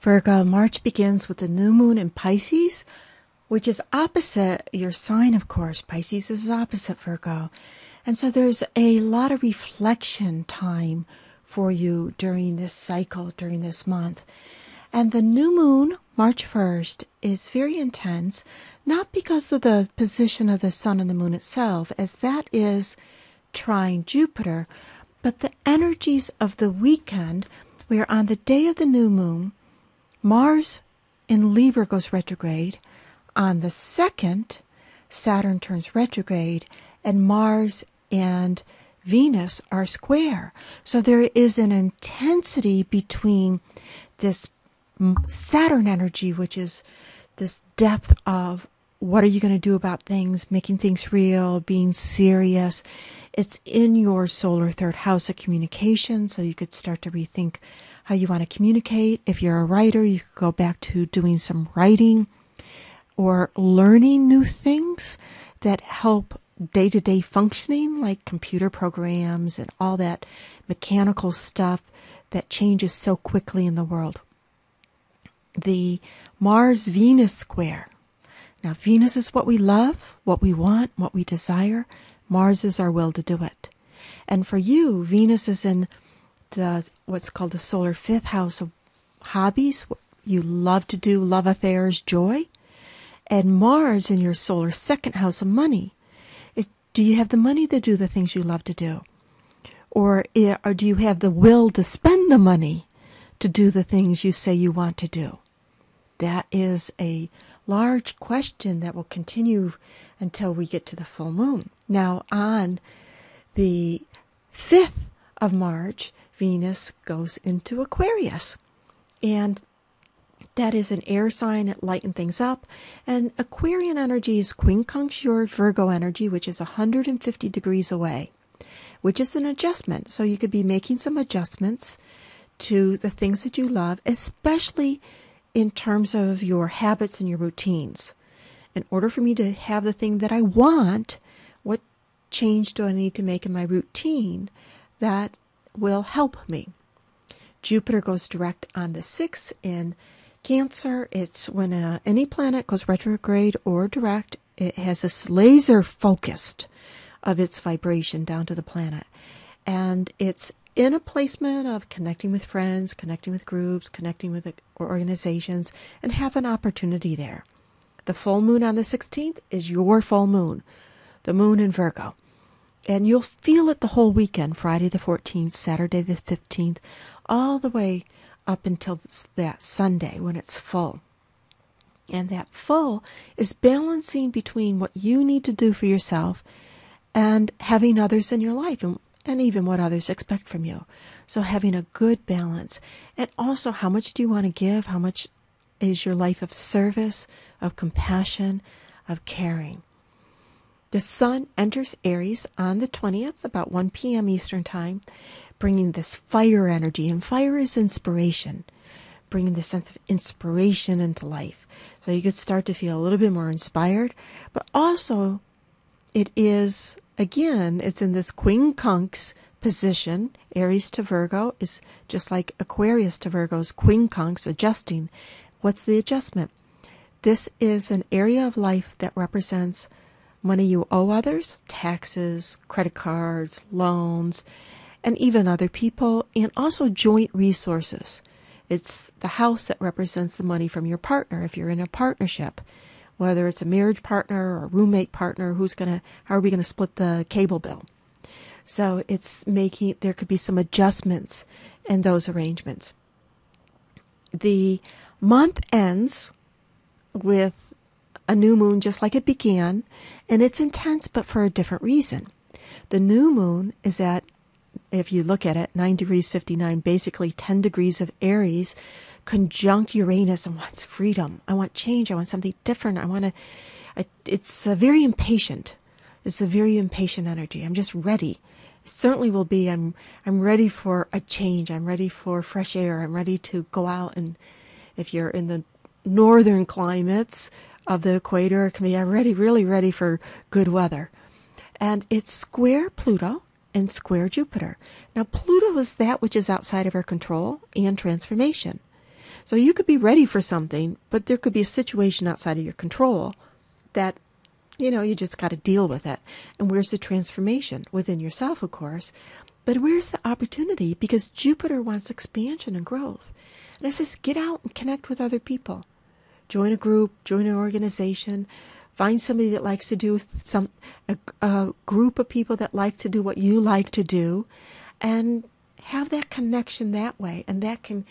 Virgo, March begins with the new moon in Pisces, which is opposite your sign, of course. Pisces is opposite Virgo. And so there's a lot of reflection time for you during this cycle, during this month. And the new moon, March 1st, is very intense, not because of the position of the sun and the moon itself, as that is trine Jupiter, but the energies of the weekend, We are on the day of the new moon, Mars in Libra goes retrograde. On the second, Saturn turns retrograde, and Mars and Venus are square. So there is an intensity between this Saturn energy, which is this depth of what are you going to do about things, making things real, being serious. It's in your solar third house of communication, so you could start to rethink how you want to communicate. If you're a writer, you could go back to doing some writing or learning new things that help day to day functioning, like computer programs and all that mechanical stuff that changes so quickly in the world. The Mars Venus square. Now, Venus is what we love, what we want, what we desire. Mars is our will to do it. And for you, Venus is in the what's called the solar fifth house of hobbies, what you love to do, love affairs, joy. And Mars in your solar second house of money do you have the money to do the things you love to do? Or, or do you have the will to spend the money to do the things you say you want to do? That is a large question that will continue until we get to the full moon. Now, on the 5th of March, Venus goes into Aquarius. And that is an air sign. It lightens things up. And Aquarian energy is quincunx your Virgo energy, which is 150 degrees away, which is an adjustment. So you could be making some adjustments to the things that you love, especially in terms of your habits and your routines. In order for me to have the thing that I want, what change do I need to make in my routine that will help me? Jupiter goes direct on the 6th in Cancer, it's when uh, any planet goes retrograde or direct, it has this laser focused of its vibration down to the planet. And it's in a placement of connecting with friends, connecting with groups, connecting with organizations, and have an opportunity there. The full moon on the 16th is your full moon, the moon in Virgo. And you'll feel it the whole weekend Friday the 14th, Saturday the 15th, all the way up until that Sunday when it's full. And that full is balancing between what you need to do for yourself and having others in your life and, and even what others expect from you. So having a good balance. And also, how much do you want to give? How much is your life of service, of compassion, of caring? The sun enters Aries on the 20th, about 1 p.m. Eastern Time, bringing this fire energy. And fire is inspiration, bringing the sense of inspiration into life. So you could start to feel a little bit more inspired, but also it is, again, it's in this Queen quincunx position. Aries to Virgo is just like Aquarius to Virgo's Queen quincunx adjusting. What's the adjustment? This is an area of life that represents money you owe others, taxes, credit cards, loans, and even other people, and also joint resources. It's the house that represents the money from your partner if you're in a partnership, whether it's a marriage partner or a roommate partner, who's going to, how are we going to split the cable bill? So it's making, there could be some adjustments in those arrangements. The month ends with a new moon just like it began, and it's intense but for a different reason. The new moon is at, if you look at it, 9 degrees 59, basically 10 degrees of Aries, conjunct Uranus and wants freedom. I want change. I want something different. I want to, it's a very impatient. It's a very impatient energy. I'm just ready. It certainly will be. I'm, I'm ready for a change. I'm ready for fresh air. I'm ready to go out and if you're in the northern climates, of the equator. it can be already really ready for good weather. And it's square Pluto and square Jupiter. Now, Pluto is that which is outside of our control and transformation. So you could be ready for something, but there could be a situation outside of your control that, you know, you just got to deal with it. And where's the transformation? Within yourself, of course. But where's the opportunity? Because Jupiter wants expansion and growth. And it says get out and connect with other people. Join a group, join an organization, find somebody that likes to do some a, a group of people that like to do what you like to do and have that connection that way. And that can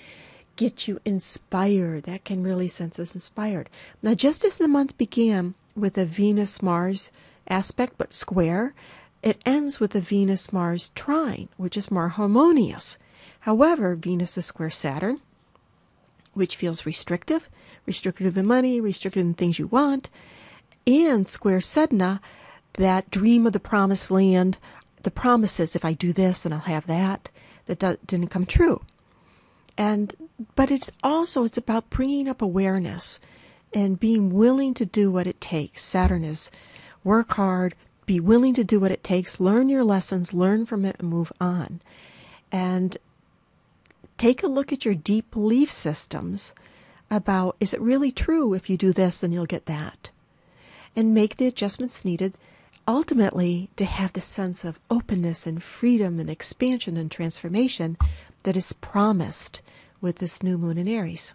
get you inspired. That can really sense us inspired. Now just as the month began with a venus mars aspect but square it ends with a venus mars trine which is more harmonious. However venus is square saturn which feels restrictive restrictive in money restrictive in things you want and square Sedna, that dream of the promised land, the promises if I do this and I'll have that, that do- didn't come true. And but it's also it's about bringing up awareness and being willing to do what it takes. Saturn is work hard, be willing to do what it takes, learn your lessons, learn from it and move on. And take a look at your deep belief systems about is it really true if you do this then you'll get that? And make the adjustments needed ultimately to have the sense of openness and freedom and expansion and transformation that is promised with this new moon in Aries.